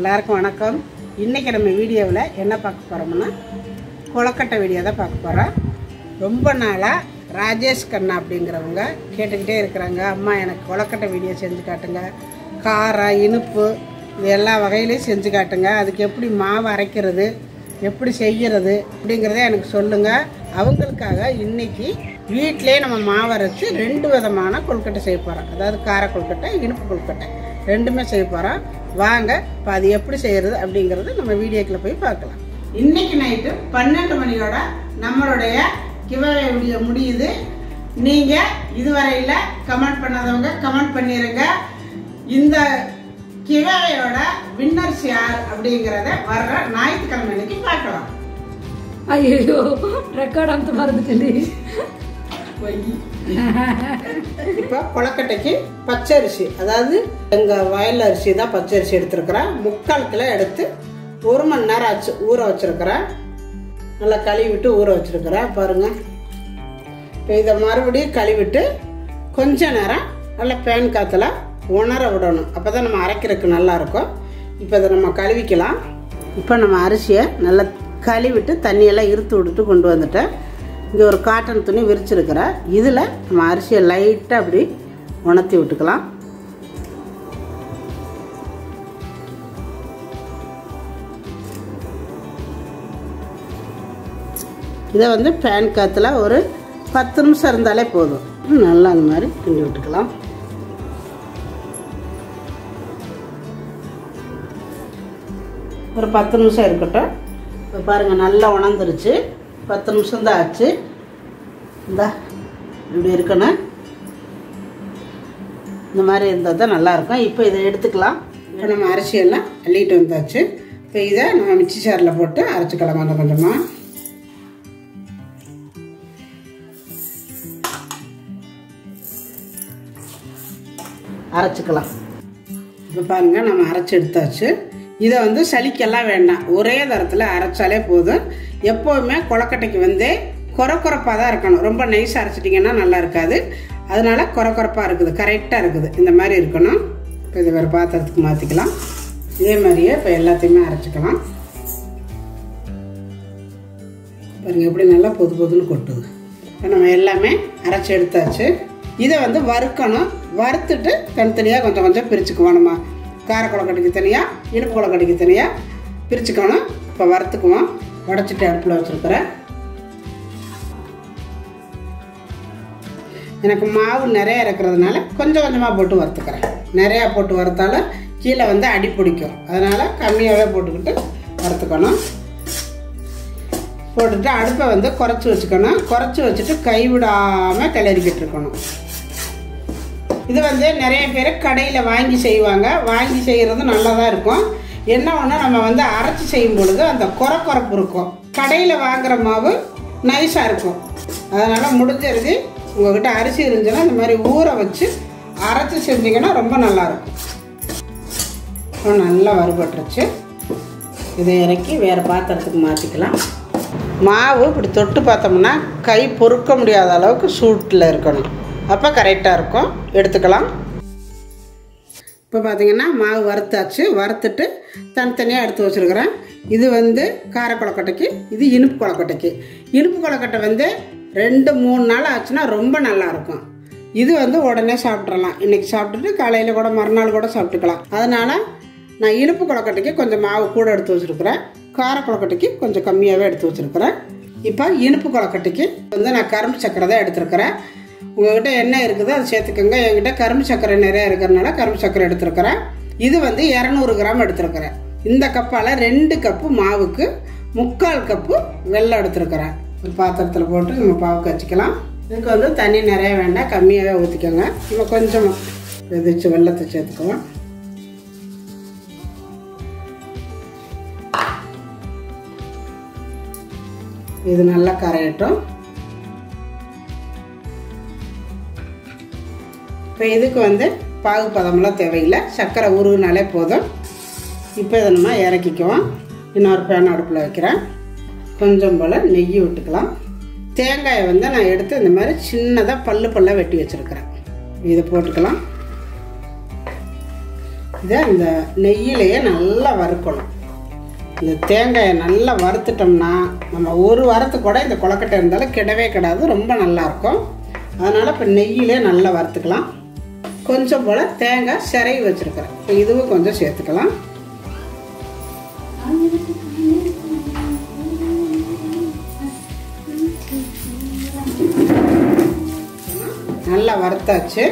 எல்லாருக்கும் வணக்கம். இன்றைக்கி நம்ம வீடியோவில் என்ன பார்க்க போகிறோம்னா கொலக்கட்டை வீடியோ தான் பார்க்க போகிறோம் ரொம்ப நாளாக ராஜேஷ் கண்ணா அப்படிங்கிறவங்க கேட்டுக்கிட்டே இருக்கிறாங்க. அம்மா எனக்கு கொலக்கட்டை வீடியோ செஞ்சு காட்டுங்க. காரம் இனிப்பு இது எல்லா வகையிலையும் செஞ்சு காட்டுங்க. அதுக்கு எப்படி மாவு அரைக்கிறது எப்படி செய்கிறது அப்படிங்கிறத எனக்கு சொல்லுங்கள் அவங்களுக்காக இன்றைக்கி வீட்டிலே நம்ம மாவு அரைச்சி ரெண்டு விதமான கொழுக்கட்டை செய்ய போகிறோம் அதாவது கார கொழுக்கட்டை இனிப்பு கொழுக்கட்டை ரெண்டுமே செய்ய போகிறோம் வாங்க இப்போ அது எப்படி செய்கிறது அப்படிங்கிறது நம்ம வீடியோக்கில் போய் பார்க்கலாம். இன்னைக்கு நைட்டு பன்னெண்டு மணியோட நம்மளுடைய கிவவே வீடியோ முடியுது. நீங்கள் இதுவரையில் கமெண்ட் பண்ணாதவங்க கமெண்ட் பண்ணிடுங்க இந்த கிவேவையோட வின்னர்ஸ் யார் அப்படிங்கிறத வர்ற ஞாயிற்றுக்கிழமை அன்னைக்கு பார்க்கலாம். ஐயோ ரெக்கார்ட் அந்த மறந்துட்டு இப்போ கொலக்கட்டைக்கு பச்சரிசி அதாவது எங்கள் வயல் அரிசி தான் பச்சை அரிசி எடுத்துருக்குறேன். முக்கால் கிலோ எடுத்து ஒரு மணி நேரம் ஆச்சு ஊற வச்சுருக்கிறேன். நல்லா கழுவிட்டு ஊற வச்சுருக்கிறேன். பாருங்கள் இப்போ இதை மறுபடியும் கழுவிட்டு கொஞ்ச நேரம் நல்லா பேன் காற்றுல உணர விடணும். அப்போ தான் நம்ம அரைக்கிறதுக்கு நல்லாயிருக்கும் இப்போ இதை நம்ம கழுவிக்கலாம். இப்போ நம்ம அரிசியை நல்லா கழுவிட்டு தண்ணியெல்லாம் இருத்து விட்டுட்டு கொண்டு வந்துட்டேன். இங்கே ஒரு காட்டன் துணி விரிச்சிருக்கிறேன் இதில் நம்ம அரிசியை லைட்டாக அப்படி உணர்த்தி விட்டுக்கலாம். இதை வந்து பேன் காற்றுல ஒரு பத்து நிமிஷம் இருந்தாலே போதும். நல்லா அந்த மாதிரி கிண்டி விட்டுக்கலாம். ஒரு பத்து நிமிஷம் இருக்கட்டும். இப்போ பாருங்கள் நல்லா உணர்ந்துருச்சு. பத்து நிமிஷம் தான் ஆச்சு. இந்தா இப்படி இருக்கணும். இந்த மாதிரி இருந்தால் தான் நல்லாயிருக்கும் இப்போ இதை எடுத்துக்கலாம். இப்போ நம்ம அரிசியெல்லாம் அள்ளிட்டு வந்தாச்சு. இப்போ இதை நம்ம மிக்சி சாரில் போட்டு அரைச்சிக்கலாம் கொஞ்சம். கொஞ்சமாக அரைச்சிக்கலாம். இப்போ பாருங்கள் நம்ம அரைச்சி எடுத்தாச்சு. இதை வந்து சளிக்கெல்லாம் வேண்டாம். ஒரே தரத்தில் அரைச்சாலே போதும். எப்போவுமே கொலக்கட்டைக்கு வந்து குறக்குறப்பாக தான் இருக்கணும். ரொம்ப நைஸ் அரைச்சிட்டிங்கன்னா நல்லா இருக்காது. அதனால குறக்குறப்பாக இருக்குது கரெக்டாக இருக்குது. இந்த மாதிரி இருக்கணும். இப்போ இது வேறு பாத்திரத்துக்கு மாற்றிக்கலாம் இதே மாதிரியே இப்போ எல்லாத்தையுமே அரைச்சிக்கலாம். பாருங்க எப்படி நல்லா பொது பொதுன்னு கொட்டுது. இப்போ நம்ம எல்லாமே அரைச்சி எடுத்தாச்சு. இதை வந்து வறுக்கணும். வறுத்துட்டு தனித்தனியாக கொஞ்சம் கொஞ்சம் பிரிச்சுக்குவோம். நம்ம கார கொலக்கட்டைக்கு தனியாக இனிப்பு கொலக்கட்டைக்கு தனியாக பிரிச்சுக்கணும். இப்போ வறுத்துக்குவோம். உடச்சிட்டு அடுப்பில் வச்சுருக்கிறேன். எனக்கு மாவு நிறையா இருக்கிறதுனால கொஞ்சம் கொஞ்சமாக போட்டு வறுத்துக்கிறேன். நிறையா போட்டு வறுத்தாலும் கீழே வந்து அடி பிடிக்கும். அதனால் கம்மியாகவே போட்டுக்கிட்டு வறுத்துக்கணும். போட்டுட்டு அடுப்பை வந்து குறைச்சி வச்சுக்கணும். குறைச்சி வச்சுட்டு கைவிடாமல் கிளறிக்கிட்டு இருக்கணும். இது வந்து நிறைய பேர் கடையில் வாங்கி செய்வாங்க. வாங்கி செய்கிறது நல்லா தான் இருக்கும். என்ன ஒன்று நம்ம வந்து அரைச்சி செய்யும் பொழுது அந்த குறை குறப்பு இருக்கும். கடையில் வாங்குற மாவு நைஸாக இருக்கும். அதனால் முடிஞ்சது உங்கள்கிட்ட அரிசி இருந்துச்சுன்னா இந்த மாதிரி ஊற வச்சு அரைச்சி செஞ்சிங்கன்னா ரொம்ப நல்லாயிருக்கும் இப்போ நல்லா வறுபட்டுருச்சு. இதை இறக்கி வேறு பாத்திரத்துக்கு மாற்றிக்கலாம் மாவு இப்படி தொட்டு பார்த்தோம்னா கை பொறுக்க முடியாத அளவுக்கு சூட்டில் இருக்கணும். அப்போ கரெக்டாக இருக்கும். எடுத்துக்கலாம். இப்போ பார்த்தீங்கன்னா மாவு வறுத்தாச்சு. வறுத்துட்டு தனித்தனியாக எடுத்து வச்சுருக்கிறேன். இது வந்து கார கொலக்கட்டைக்கு இது இனிப்பு கொலக்கட்டைக்கு இனிப்பு கொலக்கட்டை வந்து ரெண்டு மூணு நாள் ஆச்சுன்னா ரொம்ப நல்லாயிருக்கும் இது வந்து உடனே சாப்பிட்றலாம் இன்றைக்கி சாப்பிட்டுட்டு காலையில் கூட மறுநாள் கூட சாப்பிட்டுக்கலாம். அதனால் நான் இனிப்பு கொலக்கட்டைக்கு கொஞ்சம் மாவு கூட எடுத்து வச்சுருக்கிறேன். கார கொலக்கட்டைக்கு கொஞ்சம் கம்மியாகவே எடுத்து வச்சுருக்கிறேன். இப்போ இனிப்பு கொலக்கட்டைக்கு வந்து நான் கரும்பு சக்கரை தான் எடுத்துருக்கிறேன். உங்கள்கிட்ட என்ன இருக்குதோ அதை சேர்த்துக்கோங்க. என்கிட்ட கரும்பு சக்கரை நிறையா இருக்கிறதுனால கரும்பு சக்கரை எடுத்துருக்கிறேன். இது வந்து இரநூறு கிராம் எடுத்துருக்கிறேன். இந்த கப்பால் ரெண்டு கப்பு மாவுக்கு முக்கால் கப்பு வெள்ளம் எடுத்துருக்கிறேன். ஒரு பாத்திரத்தில் போட்டு நம்ம பாவு கச்சிக்கலாம் இதுக்கு வந்து தண்ணி நிறைய வேண்டாம் கம்மியாகவே ஊற்றிக்கோங்க நம்ம கொஞ்சம் வெதிச்சு வெள்ளத்தை சேர்த்துக்குவோம். இது நல்லா கரையட்டும். இப்போ இதுக்கு வந்து பாகு பதமெல்லாம் தேவையில்லை. சர்க்கரை உருகுனாலே போதும். இப்போ இதை நம்ம இறக்கிக்குவோம். இன்னொரு பேன் அடுப்பில் வைக்கிறேன். கொஞ்சம் போல் நெய் விட்டுக்கலாம். தேங்காயை வந்து நான் எடுத்து இந்த மாதிரி சின்னதாக பல்லு பல்லாக வெட்டி வச்சுருக்கிறேன். இதை போட்டுக்கலாம். இதை இந்த நெய்யிலேயே நல்லா வறுக்கணும். இந்த தேங்காயை நல்லா வறுத்துட்டோம்னா நம்ம ஒரு வாரத்துக்கு கூட இந்த கொலக்கட்டை இருந்தாலும் கிடவே கிடாது. ரொம்ப நல்லாயிருக்கும் அதனால் இப்போ நெய்யிலே நல்லா வறுத்துக்கலாம். கொஞ்சம் போல் தேங்காய் சிறைவி வச்சுருக்கிறேன். இப்போ இதுவும் கொஞ்சம் சேர்த்துக்கலாம். நல்லா வறுத்தாச்சு.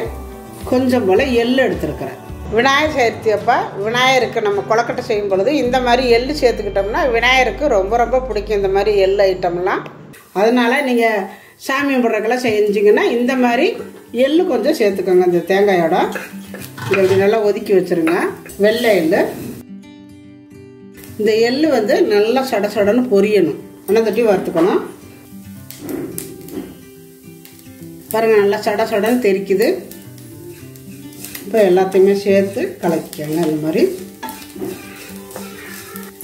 கொஞ்சம் போல் எள் எடுத்துருக்கிறேன். விநாயகர் சதுர்த்தி அப்போ விநாயகருக்கு நம்ம கொலக்கட்டை செய்யும் பொழுது இந்த மாதிரி எள்ளு சேர்த்துக்கிட்டோம்னா விநாயகருக்கு ரொம்ப ரொம்ப பிடிக்கும் இந்த மாதிரி எள் ஐட்டம்லாம் அதனால நீங்கள் சாமி கும்பிட்றக்கெல்லாம் செஞ்சிங்கன்னா இந்த மாதிரி எள்ளு கொஞ்சம் சேர்த்துக்கோங்க இந்த தேங்காயோட. இதை நல்லா ஒதுக்கி வச்சுருங்க. வெள்ளை எள்ளு. இந்த எள்ளு வந்து நல்லா சட சடன்னு பொரியணும். ஆனால் தட்டி வறுத்துக்கணும். பாருங்க நல்லா சட சடன்னு தெரிக்குது. இப்போ எல்லாத்தையுமே சேர்த்து கலக்கிக்கோங்க இந்த மாதிரி.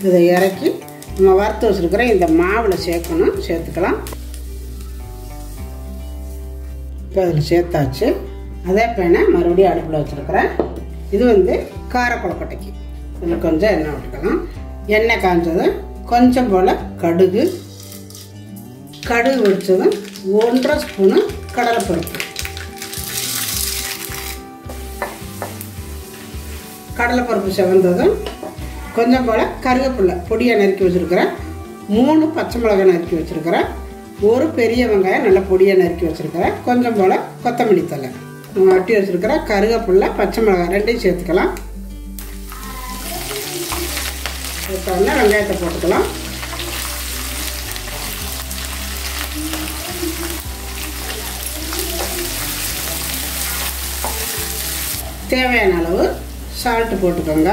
இதை இறக்கி நம்ம வறுத்து வச்சுருக்கிற இந்த மாவில் சேர்க்கணும். சேர்த்துக்கலாம். இப்போ அதில் சேர்த்தாச்சு. அதே பேனை மறுபடியும் அடுப்பில் வச்சுருக்கிறேன். இது வந்து கார கொழுக்கட்டைக்கு இதில் கொஞ்சம் எண்ணெய் விட்டுக்கலாம். எண்ணெய் காஞ்சதும் கொஞ்சம் போல் கடுகு. கடுகு வெடிச்சதும் ஒன்றரை ஸ்பூனு கடலைப்பருப்பு. கடலைப்பருப்பு செவந்ததும் கொஞ்சம் போல் கருவேப்பிலை பொடியை நறுக்கி வச்சுருக்கிறேன். மூணு பச்சை மிளகாய் நறுக்கி வச்சுருக்கிறேன். ஒரு பெரிய வெங்காயம் நல்லா பொடியாக நறுக்கி வச்சுருக்கிறேன். கொஞ்சம் போல் கொத்தமல்லி தலை நம்ம வட்டி வச்சுருக்கிற கருவேப்பிலை பச்சை மிளகாய் ரெண்டையும் சேர்த்துக்கலாம். வெங்காயத்தை போட்டுக்கலாம். தேவையான அளவு சால்ட்டு போட்டுக்கோங்க.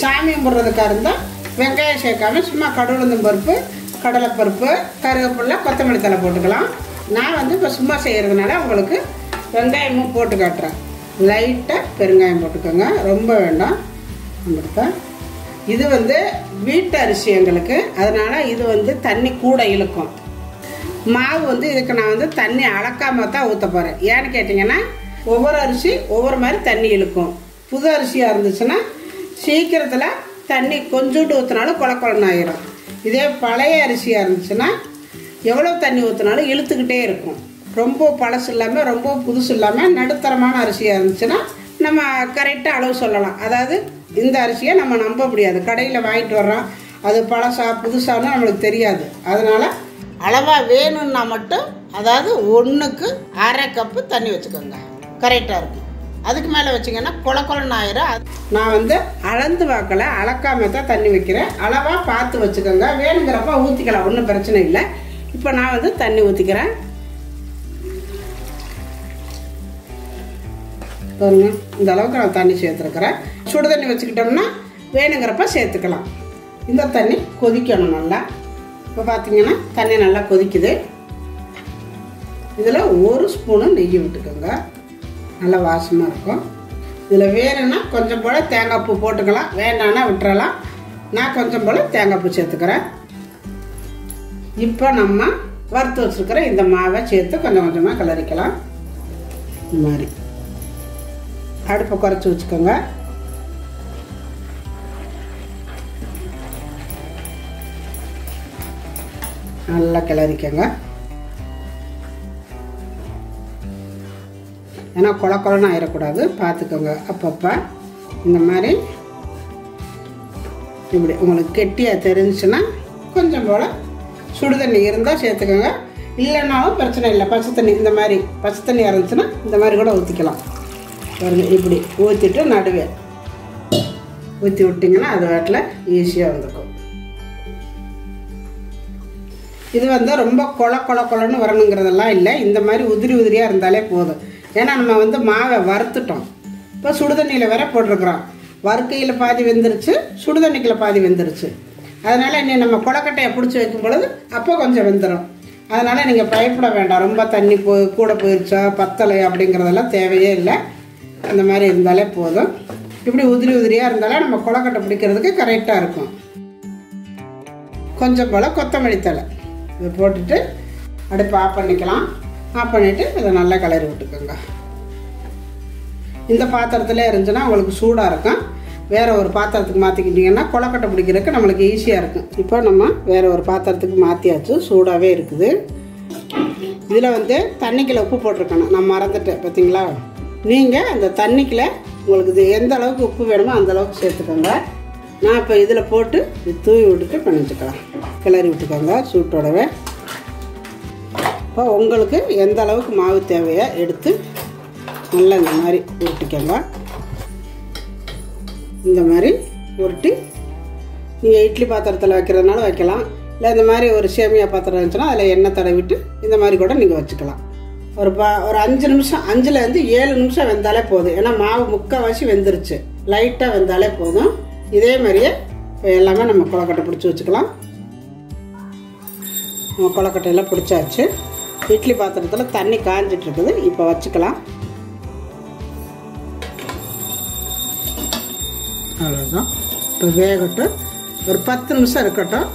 சாமி கும்பிட்றதுக்காக இருந்தால் வெங்காயம் சேர்க்காம சும்மா கடவுளுந்தம் பருப்பு கடலைப்பருப்பு கருவேப்பிலை கொத்தமல்லி தலை போட்டுக்கலாம். நான் வந்து இப்போ சும்மா செய்கிறதுனால உங்களுக்கு வெங்காயமும் போட்டு காட்டுறேன். லைட்டாக பெருங்காயம் போட்டுக்கோங்க. ரொம்ப வேண்டாம். நம்மளுக்கு இது வந்து வீட்டு அரிசி எங்களுக்கு. அதனால் இது வந்து தண்ணி கூட இழுக்கும். மாவு வந்து இதுக்கு நான் வந்து தண்ணி அளக்காம தான் ஊற்ற போகிறேன் ஏன்னு கேட்டிங்கன்னா ஒவ்வொரு அரிசி ஒவ்வொரு மாதிரி தண்ணி இழுக்கும். புது அரிசியாக இருந்துச்சுன்னா சீக்கிரத்தில் தண்ணி கொஞ்சோண்டு ஊற்றினாலும் குழ கொலன்னு ஆயிரும். இதே பழைய அரிசியாக இருந்துச்சுன்னா எவ்வளோ தண்ணி ஊற்றினாலும் இழுத்துக்கிட்டே இருக்கும். ரொம்ப பழசு இல்லாமல் ரொம்ப புதுசு இல்லாமல் நடுத்தரமான அரிசியாக இருந்துச்சுன்னா நம்ம கரெக்டாக அளவு சொல்லலாம். அதாவது இந்த அரிசியை நம்ம நம்ப முடியாது. கடையில் வாங்கிட்டு வர்றோம். அது பழசா புதுசான்னு நம்மளுக்கு தெரியாது. அதனால் அளவாக வேணும்னா மட்டும் அதாவது ஒன்றுக்கு அரை கப்பு தண்ணி வச்சுக்கோங்க. கரெக்டாக இருக்கும். அதுக்கு மேலே வச்சிங்கன்னா கொல கொலன்னு ஆயிரும். அது- நான் வந்து அளந்து வாக்கலை அளக்காம தான் தண்ணி வைக்கிறேன். அளவாக பார்த்து வச்சுக்கோங்க. வேணுங்கிறப்ப ஊற்றிக்கலாம் ஒன்றும் பிரச்சனை இல்லை. இப்போ நான் வந்து தண்ணி ஊற்றிக்கிறேன் பாருங்க இந்த அளவுக்கு நான் தண்ணி சேர்த்துருக்குறேன். சுடு தண்ணி வச்சுக்கிட்டோம்னா வேணுங்கிறப்ப சேர்த்துக்கலாம். இந்த தண்ணி கொதிக்கணும் நல்லா. இப்போ பார்த்தீங்கன்னா தண்ணி நல்லா கொதிக்குது. இதில் ஒரு ஸ்பூனு நெய் விட்டுக்கோங்க. நல்லா வாசமாக இருக்கும். இதில் வேணும்னா கொஞ்சம் போல் தேங்காய் பூ போட்டுக்கலாம். வேண்டாம்னா விட்டுறலாம். நான் கொஞ்சம் போல் தேங்காய் பூ சேர்த்துக்கிறேன். இப்போ நம்ம வறுத்து வச்சுருக்கிற இந்த மாவை சேர்த்து கொஞ்சம் கொஞ்சமாக கிளறிக்கலாம். இந்த மாதிரி. அடுப்பை குறைச்சி வச்சுக்கோங்க. நல்லா கிளறிக்கோங்க. ஏன்னா கொல கொலன்னு ஆயிடக்கூடாது பார்த்துக்கோங்க. அப்பப்போ இந்த மாதிரி இப்படி உங்களுக்கு கெட்டியாக தெரிஞ்சுன்னா கொஞ்சம் போல் சுடு தண்ணி இருந்தால் சேர்த்துக்கோங்க. இல்லைனாலும் பிரச்சனை இல்லை. பச்சை தண்ணி இந்த மாதிரி பச்சை தண்ணி இருந்துச்சுன்னா இந்த மாதிரி கூட ஊற்றிக்கலாம் பாருங்க இப்படி ஊற்றிட்டு நடுவே ஊற்றி விட்டிங்கன்னா அது வாட்டில் ஈஸியாக வந்துக்கும். இது வந்து ரொம்ப கொல கொல கொலன்னு வரணுங்கிறதெல்லாம் இல்லை. இந்த மாதிரி உதிரி உதிரியாக இருந்தாலே போதும். ஏன்னா நம்ம வந்து மாவை வறுத்துட்டோம். இப்போ சுடுதண்ணியில் வேற போட்டிருக்கிறோம். வறுக்கையில் பாதி வெந்துருச்சு சுடுதண்ணிக்கில் பாதி வெந்துருச்சு. அதனால் இனி நம்ம கொலக்கட்டையை பிடிச்சி வைக்கும் பொழுது அப்போ கொஞ்சம் வெந்துடும் அதனால் நீங்கள் பயப்பட வேண்டாம். ரொம்ப தண்ணி போ கூட போயிடுச்சா பத்தலை அப்படிங்கிறதெல்லாம் தேவையே இல்லை. அந்த மாதிரி இருந்தாலே போதும். இப்படி உதிரி உதிரியாக இருந்தாலே நம்ம கொலக்கட்டை பிடிக்கிறதுக்கு கரெக்டாக இருக்கும். கொஞ்சம் போல் கொத்தமல்லி தழை. இதை போட்டுட்டு அடுப்பு ஆஃப் பண்ணிக்கலாம். ஆஃப் பண்ணிவிட்டு இதை நல்லா கிளறி விட்டுக்கோங்க. இந்த பாத்திரத்தில் இருந்துச்சுன்னா உங்களுக்கு சூடாக இருக்கும். வேறு ஒரு பாத்திரத்துக்கு மாற்றிக்கிட்டிங்கன்னா கொலக்கட்டை பிடிக்கிறதுக்கு நம்மளுக்கு ஈஸியாக இருக்கும். இப்போ நம்ம வேறு ஒரு பாத்திரத்துக்கு மாற்றியாச்சு சூடாகவே இருக்குது. இதில் வந்து தண்ணிக்குள்ள உப்பு போட்டிருக்கணும். நான் மறந்துட்டேன் பார்த்தீங்களா நீங்கள் அந்த தண்ணிக்குள்ள உங்களுக்கு இது எந்த அளவுக்கு உப்பு வேணுமோ அந்த அளவுக்கு சேர்த்துக்கோங்க. நான் இப்போ இதில் போட்டு தூவி விட்டுட்டு பண்ணிட்டுக்கலாம். கிளறி விட்டுக்கோங்க சூட்டோடவே. இப்போ உங்களுக்கு எந்த அளவுக்கு மாவு தேவையோ எடுத்து நல்லா இந்த மாதிரி உருட்டிக்கோங்க. இந்த மாதிரி உருட்டி நீங்கள் இட்லி பாத்திரத்தில் வைக்கிறதுனால வைக்கலாம். இல்லை இந்த மாதிரி ஒரு சேமியா பாத்திரம் இருந்துச்சுன்னா அதில் எண்ணெய் தடவிட்டு இந்த மாதிரி கூட நீங்கள் வச்சுக்கலாம். ஒரு பா ஒரு அஞ்சு நிமிஷம் அஞ்சுலேருந்து ஏழு நிமிஷம் வெந்தாலே போதும். ஏன்னா மாவு முக்கால்வாசி வெந்துருச்சு. லைட்டாக வெந்தாலே போதும். இதே மாதிரியே இப்போ எல்லாமே நம்ம கொலக்கட்டை பிடிச்சி வச்சுக்கலாம். நம்ம கொலக்கட்டையெல்லாம் பிடிச்சாச்சு. இட்லி பாத்திரத்தில் தண்ணி காஞ்சிட்டு இருக்குது இப்போ வச்சுக்கலாம். அவ்வளோதான் இப்போ வேகட்டும். ஒரு பத்து நிமிஷம் இருக்கட்டும்.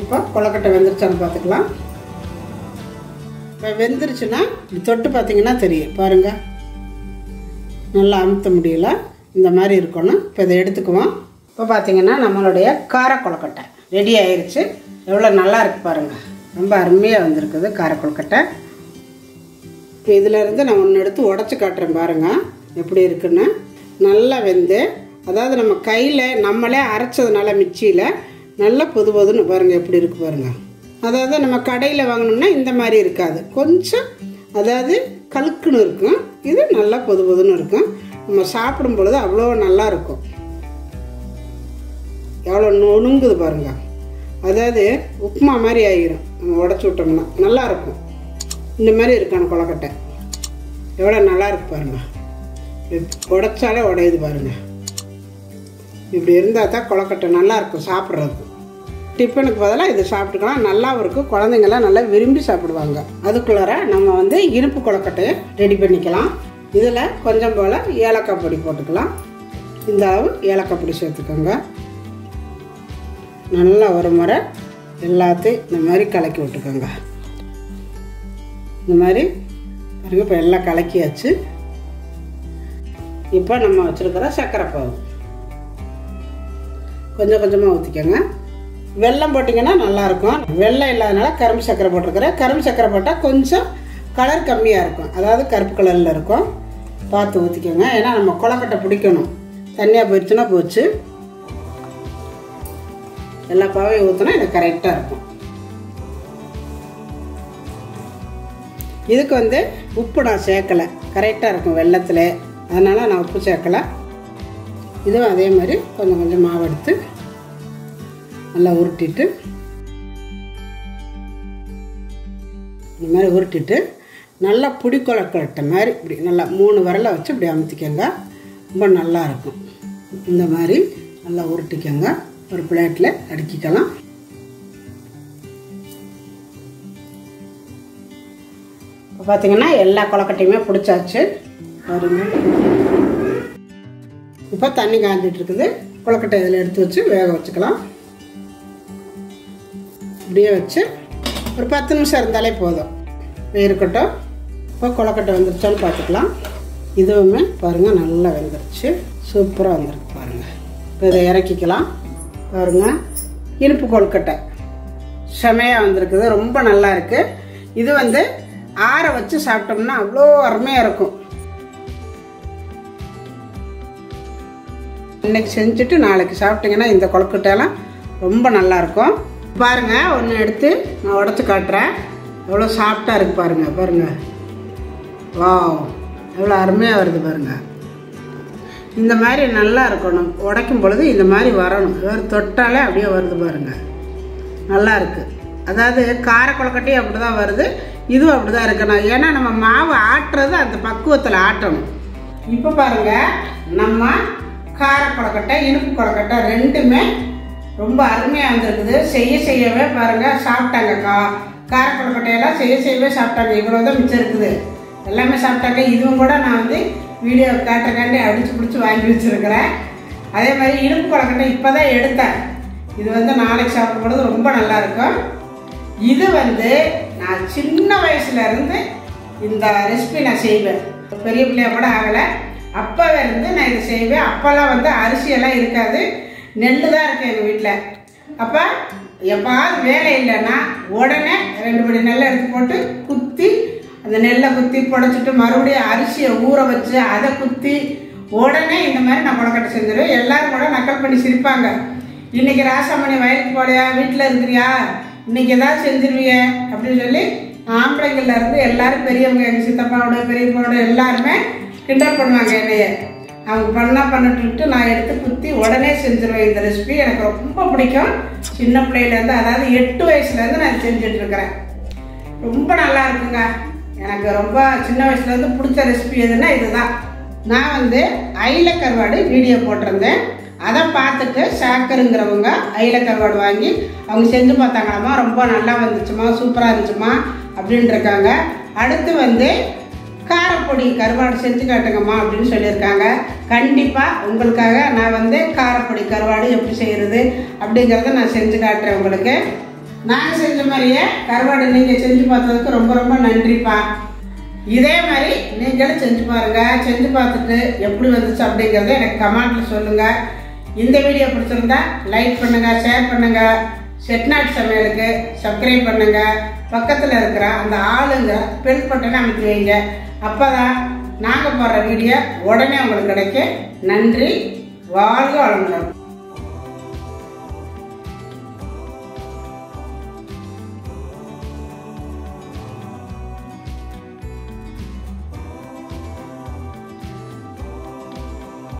இப்போ கொலக்கட்டை வெந்துருச்சான்னு பார்த்துக்கலாம் இப்போ வெந்துருச்சுன்னா தொட்டு பார்த்தீங்கன்னா தெரியும். பாருங்க. நல்லா அமுத்த முடியல. இந்த மாதிரி இருக்கணும். இப்போ இதை எடுத்துக்குவோம். இப்போ பார்த்தீங்கன்னா நம்மளுடைய கார கொலக்கட்டை ரெடி ஆயிடுச்சு எவ்வளோ நல்லா இருக்கு பாருங்கள் ரொம்ப அருமையாக வந்திருக்குது காரக்கொழுக்கட்டை இப்போ இதிலேருந்து நான் ஒன்று எடுத்து உடச்சி காட்டுறேன் பாருங்க எப்படி இருக்குன்னு. நல்லா வெந்து அதாவது நம்ம கையில் நம்மளே அரைச்சதுனால மிக்சியில் நல்லா பொது பொதுன்னு பாருங்கள் எப்படி இருக்கு பாருங்க. அதாவது நம்ம கடையில் வாங்கினோம்னா இந்த மாதிரி இருக்காது. கொஞ்சம் அதாவது கலுக்குன்னு இருக்கும். இது நல்லா பொது பொதுன்னு இருக்கும். நம்ம சாப்பிடும் பொழுது அவ்வளோ நல்லா இருக்கும். எவ்வளோ நொணுங்குது பாருங்க. அதாவது உப்புமா மாதிரி ஆகிரும். நம்ம உடச்சி விட்டோம்னா நல்லாயிருக்கும் இந்த மாதிரி இருக்கான கொலக்கட்டை எவ்வளோ நல்லா இருக்கு பாருங்க. உடைச்சாலே உடையுது பாருங்க. இப்படி இருந்தால் தான் கொலக்கட்டை நல்லாயிருக்கும் சாப்பிட்றதுக்கு. டிஃபனுக்கு பதிலாக இது சாப்பிட்டுக்கலாம். நல்லாவும் இருக்கும். குழந்தைங்களாம் நல்லா விரும்பி சாப்பிடுவாங்க. அதுக்குள்ளார நம்ம வந்து இனிப்பு கொலக்கட்டையை ரெடி பண்ணிக்கலாம். இதில் கொஞ்சம் போல் ஏலக்காய் பொடி போட்டுக்கலாம். இந்த அளவு ஏலக்காய் பொடி சேர்த்துக்கோங்க. நல்லா ஒரு முறை எல்லாத்தையும் இந்த மாதிரி கலக்கி விட்டுக்கோங்க. இந்த மாதிரி பாருங்க இப்போ எல்லாம் கலக்கியாச்சு. இப்போ நம்ம வச்சுருக்கிற சர்க்கரை பாவு கொஞ்சம் கொஞ்சமாக ஊற்றிக்கோங்க வெல்லம் போட்டிங்கன்னா நல்லாயிருக்கும். வெள்ளம் இல்லாதனால கரும்பு சர்க்கரை போட்டிருக்கிறேன் கரும்பு சர்க்கரை போட்டால் கொஞ்சம் கலர் கம்மியாக இருக்கும். அதாவது கருப்பு கலரில் இருக்கும். பார்த்து ஊற்றிக்கோங்க ஏன்னா நம்ம குளக்கட்டை பிடிக்கணும். தண்ணியாக போயிடுச்சுன்னா போச்சு. எல்லா பாவையும் ஊற்றினா இது கரெக்டாக இருக்கும். இதுக்கு வந்து உப்பு நான் சேர்க்கலை. கரெக்டாக இருக்கும் வெள்ளத்தில். அதனால் நான் உப்பு சேர்க்கலை. இதுவும் அதே மாதிரி கொஞ்சம் கொஞ்சம் மாவு எடுத்து நல்லா உருட்டிட்டு இந்த மாதிரி உருட்டிட்டு நல்லா புடி கொலக்கட்டை மாதிரி இப்படி நல்லா மூணு விரலை வச்சு இப்படி அமுத்திக்கோங்க. ரொம்ப நல்லா இருக்கும். இந்த மாதிரி நல்லா உருட்டிக்கங்க. ஒரு பிளேட்டில் அடுக்கிக்கலாம். இப்போ பார்த்தீங்கன்னா எல்லா கொலக்கட்டையுமே பிடிச்சாச்சு. பாருங்க. இப்போ தண்ணி காஞ்சிட்டு இருக்குது. கொலக்கட்டை இதில் எடுத்து வச்சு வேக வச்சுக்கலாம். இப்படியே வச்சு ஒரு பத்து நிமிஷம் இருந்தாலே போதும். இருக்கட்டும். இப்போ கொலக்கட்டை வந்துருச்சோன்னு பார்த்துக்கலாம் இதுவுமே பாருங்கள் நல்லா வெந்துருச்சு. சூப்பராக வந்திருக்கு பாருங்கள் இப்போ இதை இறக்கிக்கலாம். பாருங்கள் இனிப்பு கொழுக்கட்டை. செமையாக வந்திருக்குது. ரொம்ப நல்லா இருக்குது இது வந்து ஆற வச்சு சாப்பிட்டோம்னா அவ்வளோ அருமையாக இருக்கும். இன்னைக்கு செஞ்சுட்டு நாளைக்கு சாப்பிட்டீங்கன்னா இந்த கொழுக்கட்டையெல்லாம் ரொம்ப நல்லா இருக்கும். பாருங்க ஒன்று எடுத்து நான் உடச்சி காட்டுறேன். எவ்வளோ சாஃப்டாக இருக்கு பாருங்க பாருங்க. வா எவ்வளோ அருமையாக வருது பாருங்க. இந்த மாதிரி நல்லா இருக்கணும். உடைக்கும் பொழுது இந்த மாதிரி வரணும். வேறு தொட்டாலே அப்படியே வருது பாருங்கள் நல்லா இருக்குது அதாவது கார கொழுக்கட்டையும் அப்படி தான் வருது. இதுவும் அப்படி தான் இருக்கணும். ஏன்னா நம்ம மாவு ஆட்டுறது அந்த பக்குவத்தில் ஆட்டணும். இப்போ பாருங்க நம்ம கார கொழுக்கட்டை இனிப்பு கொழுக்கட்டை ரெண்டுமே ரொம்ப அருமையாக வந்துருக்குது. செய்ய செய்யவே பாருங்க சாப்பிட்டாங்க. கா கார கொழக்கட்டையெல்லாம் செய்ய செய்யவே சாப்பிட்டாங்க. இவ்வளோ தான் மிச்சம் இருக்குது. எல்லாமே சாப்பிட்டாங்க. இதுவும் கூட நான் வந்து வீடியோ காட்டுறக்காண்டி அடிச்சு பிடிச்சி வாங்கி வச்சிருக்கிறேன். அதே மாதிரி இரும்பு கொழுக்கட்டை இப்போ தான் எடுத்தேன். இது வந்து நாளைக்கு சாப்பிடும்போது ரொம்ப நல்லா இருக்கும். இது வந்து நான் சின்ன வயசுலேருந்து இந்த ரெசிபி நான் செய்வேன். பெரிய பிள்ளையா கூட ஆகலை. அப்போவே இருந்து நான் இதை செய்வேன். அப்போல்லாம் வந்து அரிசியெல்லாம் இருக்காது. நெல் தான் இருக்கு எங்கள் வீட்டில் அப்போ எப்பாவது வேலை இல்லைன்னா உடனே ரெண்டு படி நெல்லை எடுத்து போட்டு குத்தி அந்த நெல்லை குத்தி புடைச்சிட்டு மறுபடியும் அரிசியை ஊற வச்சு அதை குத்தி உடனே இந்த மாதிரி நான் முளைக்கட்டை செஞ்சிருவேன். எல்லாரும் கூட நக்கல் பண்ணி சிரிப்பாங்க. இன்னைக்கு ராசாமணி வயலுக்கு போலையா? வீட்டில் இருக்கிறியா? இன்னைக்கு ஏதாவது செஞ்சிருவிய? அப்படின்னு சொல்லி ஆம்பளைங்கள்ல இருந்து எல்லாரும் பெரியவங்க எங்கள் சித்தப்பாவோட பெரியப்பாவோட எல்லாருமே கிண்டல் பண்ணுவாங்க என்னைய. அவங்க பண்ணால் பண்ணிட்டு நான் எடுத்து குத்தி உடனே செஞ்சிருவேன் இந்த ரெசிபி எனக்கு ரொம்ப பிடிக்கும். சின்ன பிள்ளையிலேருந்து அதாவது எட்டு வயசுலேருந்து நான் செஞ்சுட்டு இருக்கிறேன். ரொம்ப நல்லா இருக்குங்க. எனக்கு ரொம்ப சின்ன வயசுலேருந்து பிடிச்ச ரெசிபி எதுன்னா இதுதான். நான் வந்து அயில கருவாடு வீடியோ போட்டிருந்தேன். அதை பார்த்துட்டு ஷாக்கருங்கிறவங்க அயில கருவாடு வாங்கி அவங்க செஞ்சு பார்த்தாங்களாமா ரொம்ப நல்லா வந்துச்சுமா சூப்பராக இருந்துச்சுமா அப்படின்ட்டு இருக்காங்க அடுத்து வந்து காரப்பொடி கருவாடு செஞ்சு காட்டுங்கம்மா அப்படின்னு சொல்லியிருக்காங்க. கண்டிப்பாக உங்களுக்காக நான் வந்து காரப்பொடி கருவாடு எப்படி செய்கிறது அப்படிங்கிறத நான் செஞ்சு காட்டுறேன் உங்களுக்கு. நாங்கள் செஞ்ச மாதிரியே கருவாடு நீங்கள் செஞ்சு பார்த்ததுக்கு ரொம்ப ரொம்ப நன்றிப்பா. இதே மாதிரி நீங்களும் செஞ்சு பாருங்கள் செஞ்சு பார்த்துட்டு எப்படி வந்துச்சு அப்படிங்கிறத எனக்கு கமெண்ட்ல சொல்லுங்கள் இந்த வீடியோ பிடிச்சிருந்தா லைக் பண்ணுங்கள் ஷேர் பண்ணுங்கள் செட்நாட் சமையலுக்கு சப்ஸ்கிரைப் பண்ணுங்கள் பக்கத்தில் இருக்கிற அந்த ஆளுங்க பெல் பட்டனை அமைத்து வைங்க. அப்போ தான் நாங்கள் போடுற வீடியோ உடனே உங்களுக்கு கிடைக்கும். நன்றி. வாழ்க வளமுடன்.